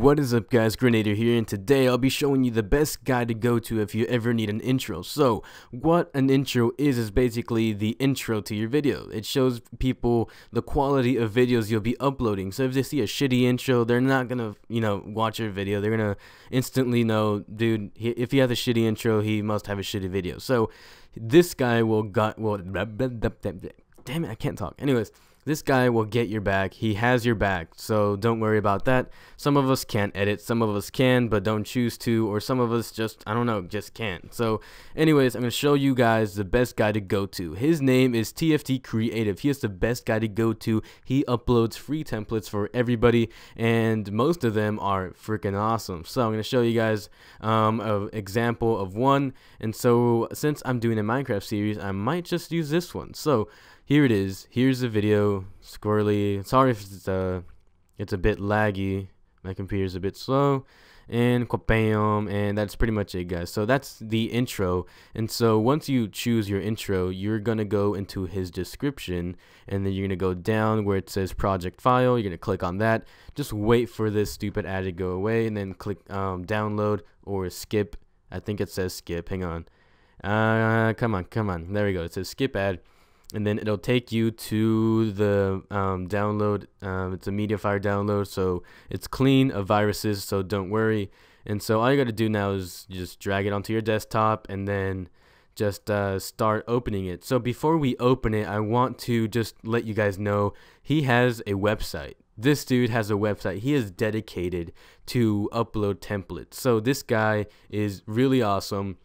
What is up guys, Grenader here, and today I'll be showing you the best guide to go to if you ever need an intro. So, what an intro is, is basically the intro to your video. It shows people the quality of videos you'll be uploading. So if they see a shitty intro, they're not gonna, you know, watch your video. They're gonna instantly know, dude, if he has a shitty intro, he must have a shitty video. So, this guy will got, well, damn it, I can't talk. Anyways, this guy will get your back. He has your back, so don't worry about that. Some of us can't edit, some of us can, but don't choose to, or some of us just, I don't know, just can't. So, anyways, I'm going to show you guys the best guy to go to. His name is TFT Creative. He is the best guy to go to. He uploads free templates for everybody, and most of them are freaking awesome. So, I'm going to show you guys um, an example of one. And so, since I'm doing a Minecraft series, I might just use this one. So, here it is. Here's the video. Squirrely. Sorry if it's uh it's a bit laggy. My computer's a bit slow. And bam, and that's pretty much it, guys. So that's the intro. And so once you choose your intro, you're gonna go into his description, and then you're gonna go down where it says project file. You're gonna click on that. Just wait for this stupid ad to go away, and then click um, download or skip. I think it says skip. Hang on. Uh, come on, come on. There we go. It says skip ad and then it'll take you to the um, download. Um, it's a MediaFire download, so it's clean of viruses, so don't worry. And so all you got to do now is just drag it onto your desktop and then just uh, start opening it. So before we open it, I want to just let you guys know he has a website. This dude has a website. He is dedicated to upload templates. So this guy is really awesome.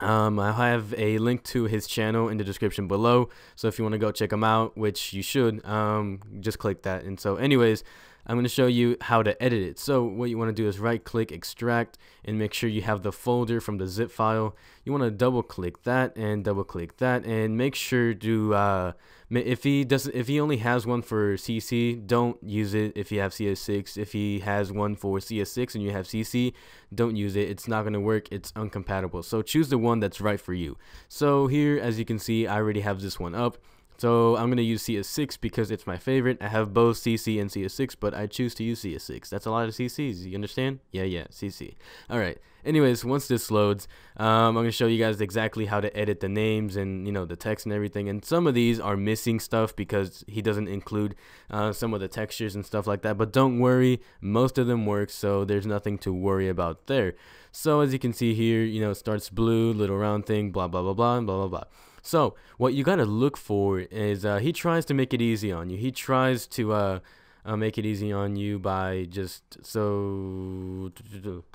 Um, I have a link to his channel in the description below. So if you want to go check him out, which you should, um, just click that. And so anyways, I'm going to show you how to edit it. So what you want to do is right click extract and make sure you have the folder from the zip file. You want to double click that and double click that and make sure to uh, if he doesn't if he only has one for CC, don't use it if you have CS6. If he has one for CS6 and you have CC, don't use it. It's not going to work. It's uncompatible. So choose the one that's right for you. So here as you can see, I already have this one up. So I'm going to use CS6 because it's my favorite. I have both CC and CS6, but I choose to use CS6. That's a lot of CCs. You understand? Yeah, yeah, CC. All right. Anyways, once this loads, um, I'm going to show you guys exactly how to edit the names and, you know, the text and everything. And some of these are missing stuff because he doesn't include uh, some of the textures and stuff like that. But don't worry, most of them work, so there's nothing to worry about there. So as you can see here, you know, it starts blue, little round thing, blah, blah, blah, blah, blah, blah, blah. So what you gotta look for is uh, he tries to make it easy on you. He tries to uh, uh, make it easy on you by just so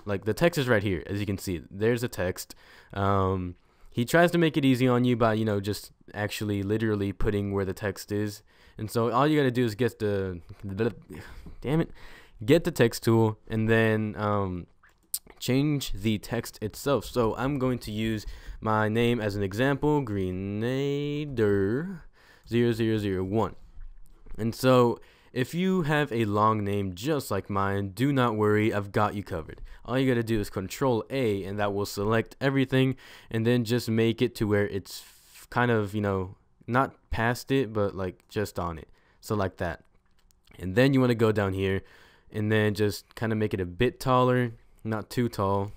like the text is right here, as you can see. There's a text. Um, he tries to make it easy on you by you know just actually literally putting where the text is. And so all you gotta do is get the damn it, get the text tool and then um, change the text itself. So I'm going to use my name as an example, Grenader0001. And so if you have a long name just like mine, do not worry, I've got you covered. All you gotta do is control A and that will select everything and then just make it to where it's kind of, you know, not past it, but like just on it. So like that. And then you wanna go down here and then just kind of make it a bit taller, not too tall.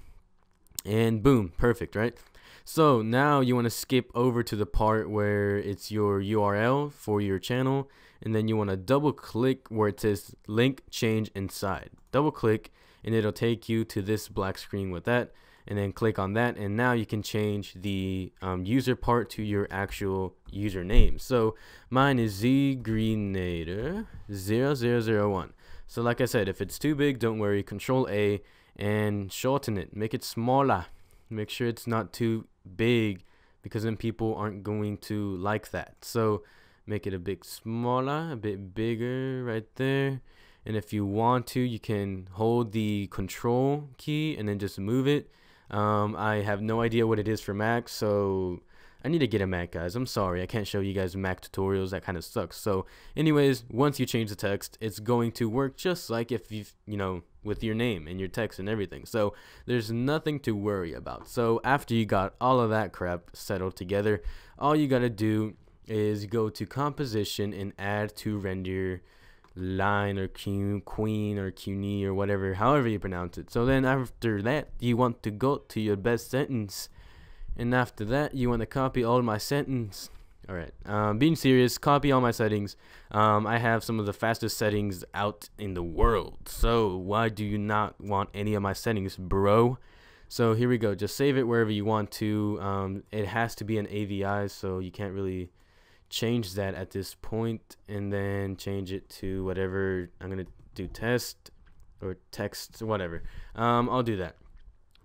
And boom, perfect, right? So now you want to skip over to the part where it's your URL for your channel and then you want to double click where it says link change inside. Double click and it'll take you to this black screen with that and then click on that and now you can change the um, user part to your actual username. So mine is thegrenader0001. So like I said, if it's too big, don't worry, control A and shorten it, make it smaller. Make sure it's not too big because then people aren't going to like that. So make it a bit smaller, a bit bigger right there. And if you want to, you can hold the control key and then just move it. Um, I have no idea what it is for Mac, so I need to get a Mac, guys. I'm sorry. I can't show you guys Mac tutorials. That kind of sucks. So, anyways, once you change the text, it's going to work just like if you've, you know, with your name and your text and everything. So, there's nothing to worry about. So, after you got all of that crap settled together, all you got to do is go to composition and add to render line or Q, queen or QNE or whatever, however you pronounce it. So then after that, you want to go to your best sentence. And after that, you want to copy all my sentence. All right. Um, being serious, copy all my settings. Um, I have some of the fastest settings out in the world. So why do you not want any of my settings, bro? So here we go. Just save it wherever you want to. Um, it has to be an AVI, so you can't really change that at this point. and then change it to whatever I'm gonna do test or text or whatever um I'll do that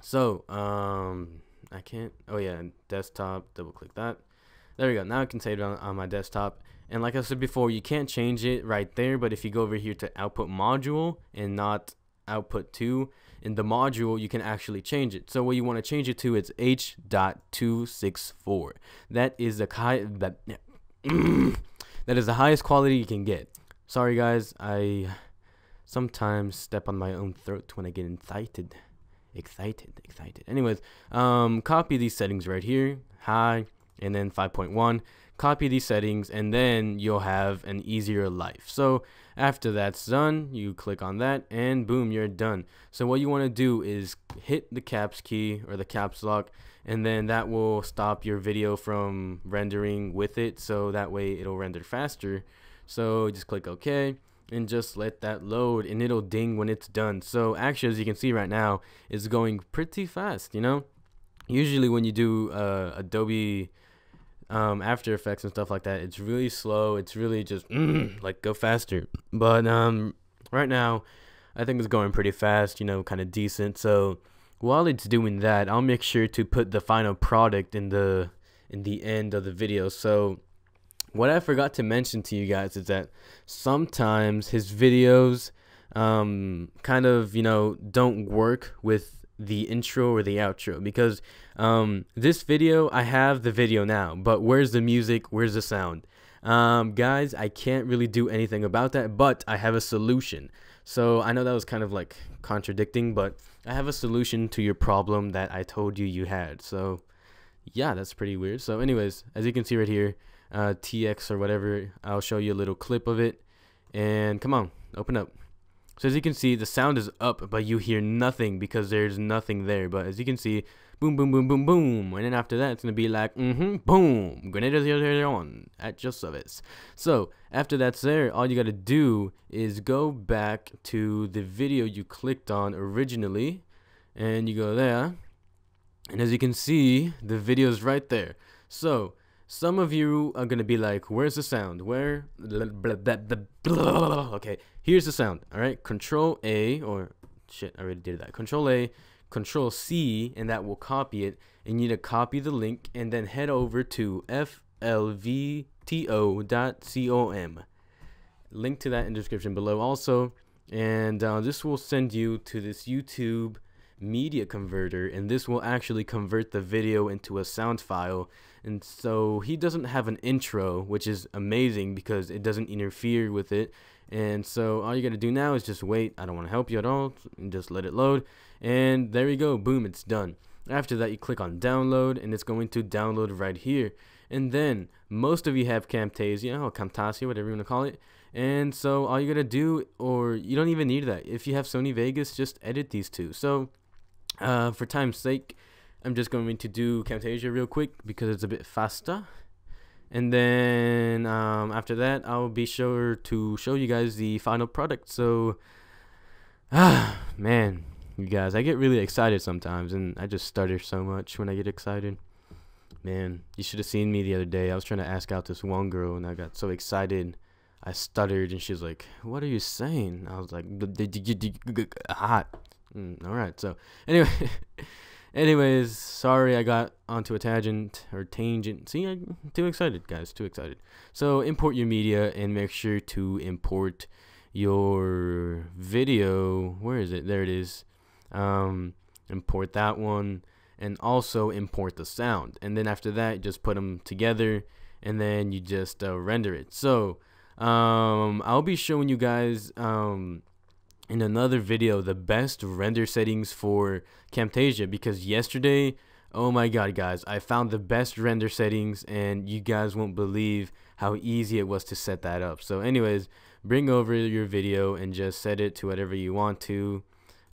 so um I can't oh yeah desktop double click that there we go now I can save it on, on my desktop and like I said before you can't change it right there but if you go over here to output module and not output 2 in the module you can actually change it so what you want to change it to is h.264 that is the kind that that is the highest quality you can get. Sorry guys, I sometimes step on my own throat when I get excited. Excited, excited. Anyways, um, copy these settings right here, high, and then 5.1. Copy these settings, and then you'll have an easier life. So after that's done, you click on that, and boom, you're done. So what you want to do is hit the caps key or the caps lock, and then that will stop your video from rendering with it. So that way it'll render faster. So just click OK and just let that load and it'll ding when it's done. So actually, as you can see right now, it's going pretty fast, you know? Usually when you do uh, Adobe um, After Effects and stuff like that, it's really slow. It's really just mm, like go faster. But um, right now, I think it's going pretty fast. You know, kind of decent. So while it's doing that, I'll make sure to put the final product in the in the end of the video. So what I forgot to mention to you guys is that sometimes his videos um, kind of you know don't work with the intro or the outro because um, this video I have the video now but where's the music? Where's the sound? Um, guys I can't really do anything about that but I have a solution. So I know that was kind of like contradicting but I have a solution to your problem that I told you you had. So yeah that's pretty weird. So anyways as you can see right here uh, TX or whatever I'll show you a little clip of it and come on open up so as you can see, the sound is up, but you hear nothing because there's nothing there. But as you can see, boom, boom, boom, boom, boom. And then after that, it's going to be like, mm-hmm, boom, grenade on at your service. So after that's there, all you got to do is go back to the video you clicked on originally. And you go there. And as you can see, the video is right there. So some of you are going to be like, where's the sound? Where? Okay, here's the sound. All right, Control A, or shit, I already did that. Control A, Control C, and that will copy it. And you need to copy the link and then head over to flvto.com. Link to that in the description below also. And uh, this will send you to this YouTube media converter and this will actually convert the video into a sound file and so he doesn't have an intro which is amazing because it doesn't interfere with it. And so all you got to do now is just wait. I don't want to help you at all and just let it load. And there you go boom it's done. After that you click on download and it's going to download right here. And then most of you have Camtasia or Camtasia whatever you want to call it. And so all you gotta do or you don't even need that. If you have Sony Vegas just edit these two. So uh, for time's sake, I'm just going to do Camtasia real quick because it's a bit faster. And then um, after that, I'll be sure to show you guys the final product. So, ah, man, you guys, I get really excited sometimes, and I just stutter so much when I get excited. Man, you should have seen me the other day. I was trying to ask out this one girl, and I got so excited. I stuttered, and she was like, "What are you saying?" I was like, "Hot." Mm, all right. So anyway, anyways, sorry I got onto a tangent or tangent. See, I'm too excited, guys. Too excited. So import your media and make sure to import your video. Where is it? There it is. Um, import that one and also import the sound. And then after that, just put them together and then you just uh, render it. So um, I'll be showing you guys um, in another video the best render settings for Camtasia because yesterday oh my god guys I found the best render settings and you guys won't believe how easy it was to set that up so anyways bring over your video and just set it to whatever you want to.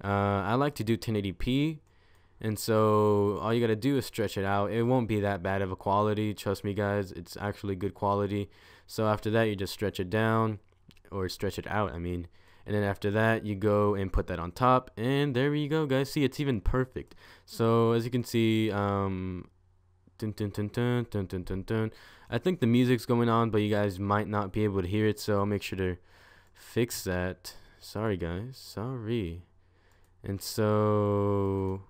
Uh, I like to do 1080p and so all you gotta do is stretch it out. It won't be that bad of a quality. Trust me guys, it's actually good quality. So after that you just stretch it down or stretch it out I mean. And then after that you go and put that on top and there you go guys. See it's even perfect. So as you can see um dun, dun, dun, dun, dun, dun, dun, dun. I think the music's going on but you guys might not be able to hear it so I'll make sure to fix that. Sorry guys, sorry. And so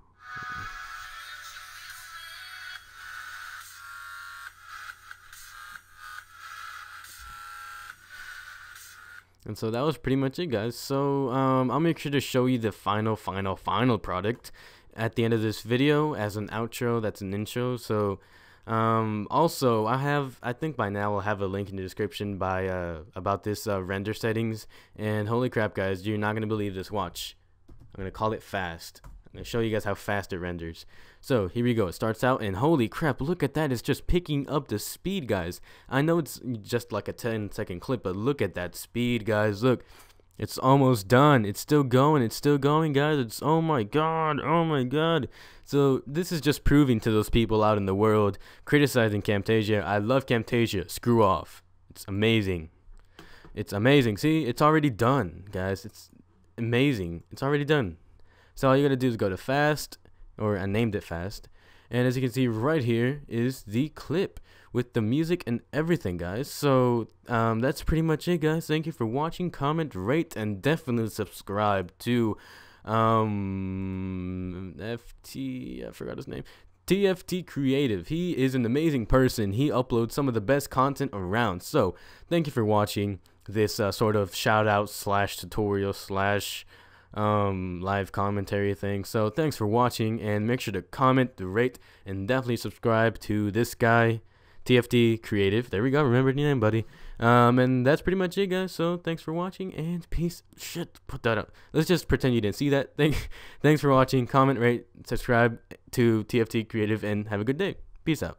and so that was pretty much it guys. So um, I'll make sure to show you the final final final product at the end of this video as an outro. That's an intro. So um, also I have I think by now I'll have a link in the description by uh, about this uh, render settings. And holy crap guys you're not gonna believe this. Watch. I'm gonna call it fast To show you guys how fast it renders. So here we go. It starts out and holy crap, look at that. It's just picking up the speed, guys. I know it's just like a 10 second clip, but look at that speed, guys. Look, it's almost done. It's still going. It's still going, guys. It's oh my god. Oh my god. So this is just proving to those people out in the world criticizing Camtasia. I love Camtasia. Screw off. It's amazing. It's amazing. See, it's already done, guys. It's amazing. It's already done. So all you gotta do is go to fast, or I named it fast, and as you can see right here is the clip with the music and everything guys so um, that's pretty much it guys thank you for watching comment rate and definitely subscribe to um ft i forgot his name TFT Creative. He is an amazing person. He uploads some of the best content around. So, thank you for watching this uh, sort of shout out slash tutorial slash um, live commentary thing. So thanks for watching and make sure to comment, to rate, and definitely subscribe to this guy, TFT Creative. There we go. Remember the name, buddy. Um, and that's pretty much it, guys. So thanks for watching and peace. Shit, put that up. Let's just pretend you didn't see that. Thank, thanks for watching. Comment, rate, subscribe to TFT Creative, and have a good day. Peace out.